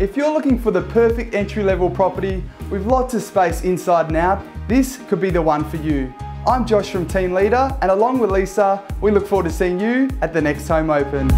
If you're looking for the perfect entry-level property with lots of space inside and out, this could be the one for you. I'm Josh from Team Leader and along with Lisa, we look forward to seeing you at the next home open.